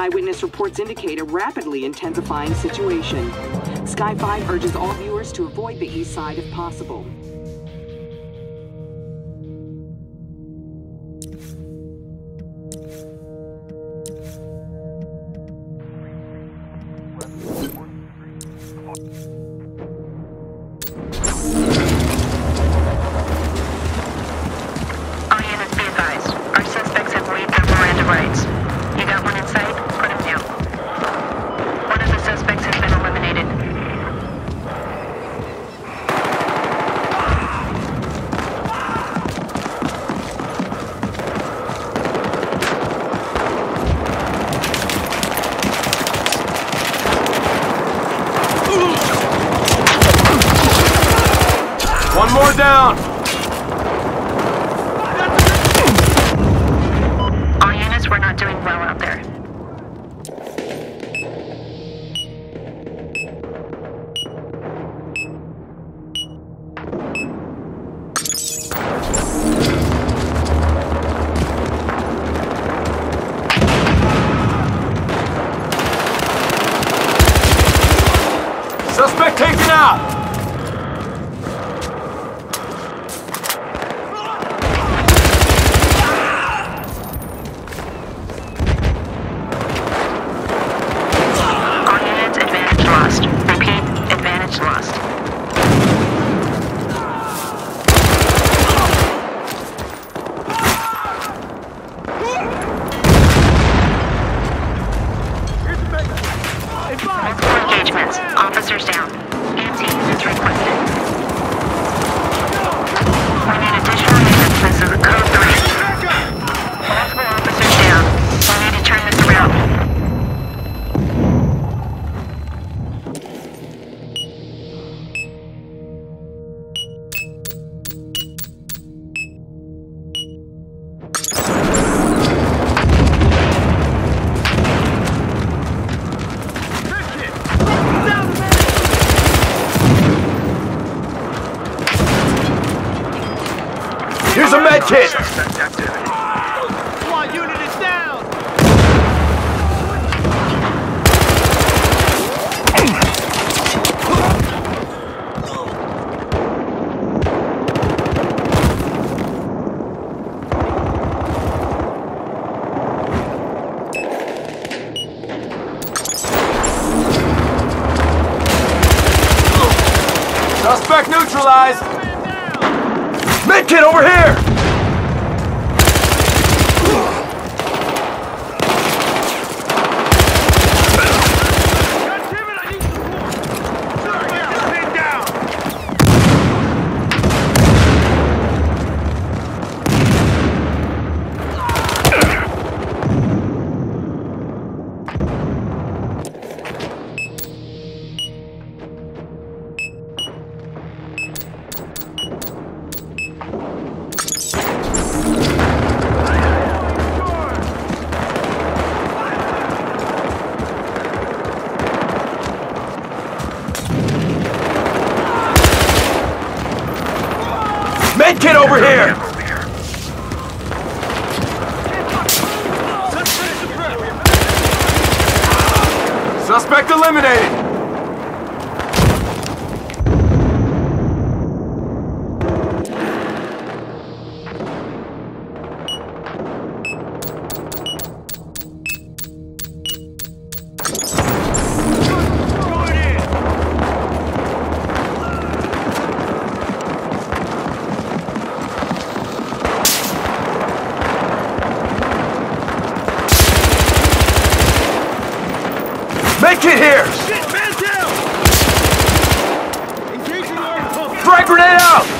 Eyewitness reports indicate a rapidly intensifying situation. Sky 5 urges all viewers to avoid the east side if possible. We're down! Our units were not doing well out there. Suspect taken out! over here! Suspect eliminated! Make it here! Shit, man down! Engaging our Frag grenade out!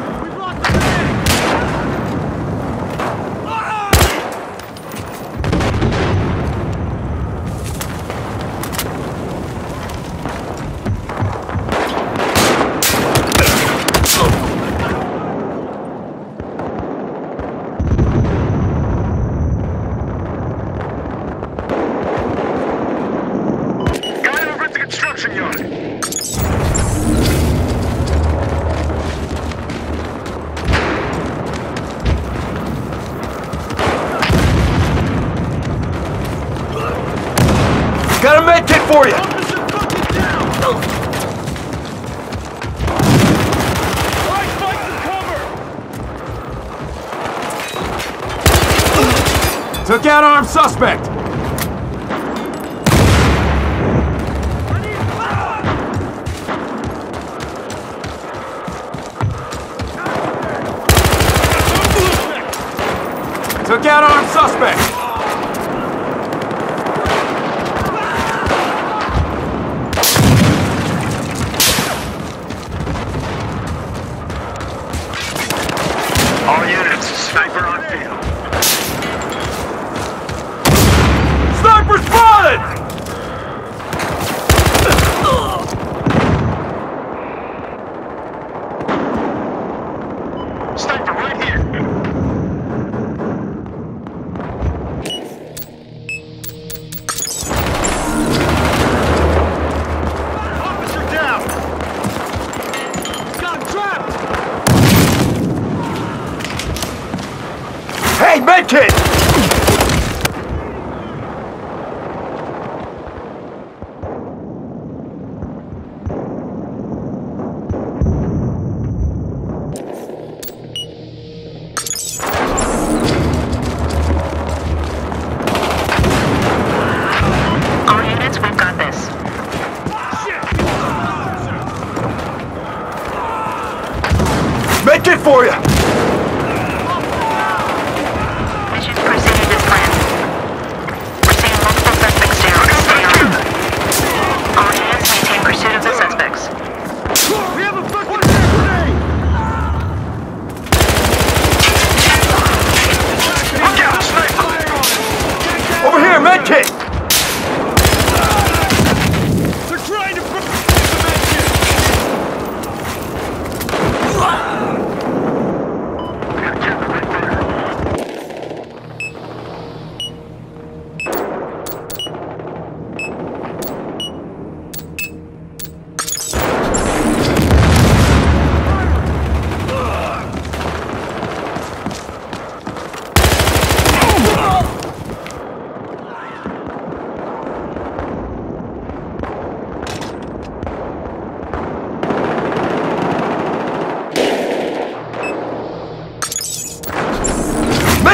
Took out armed suspect! Took out armed suspect! Hey, medkit! All units, we've got this. For you! Over here, medkit!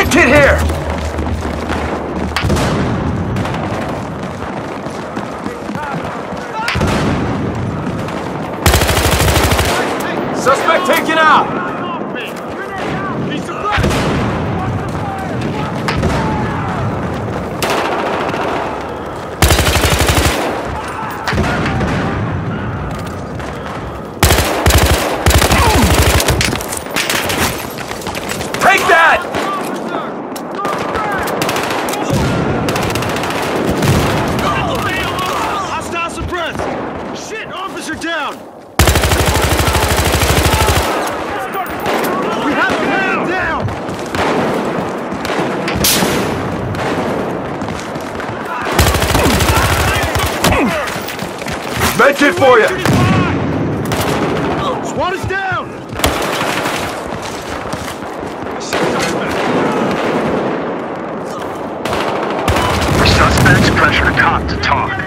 Medkit here! Suspect taken out! Medkit for you! SWAT is down! Suspects pressure cop to talk.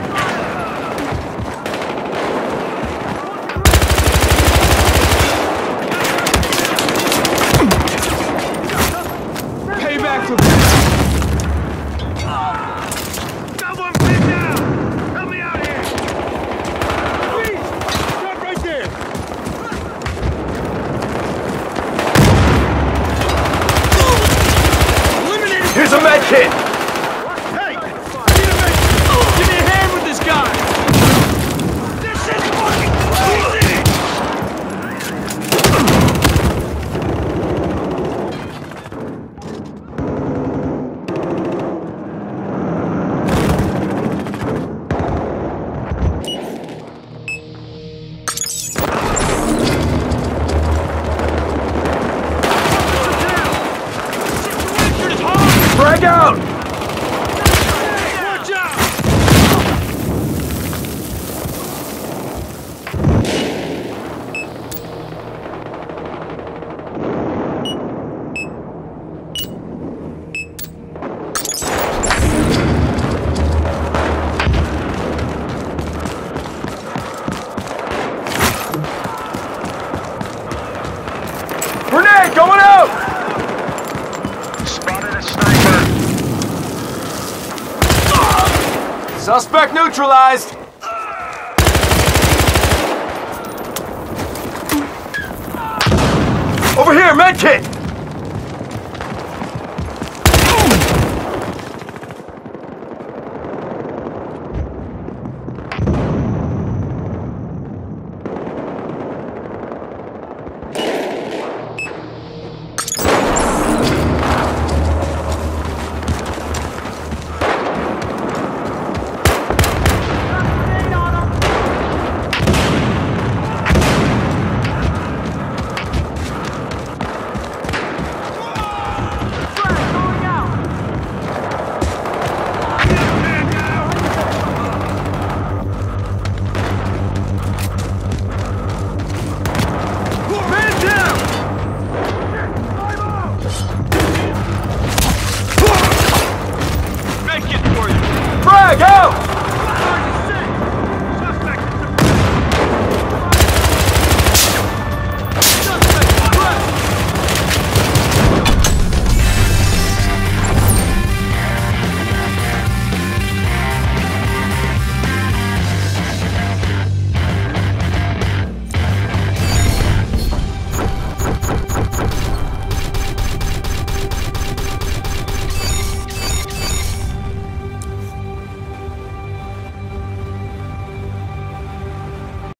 Suspect neutralized! Over here, medkit!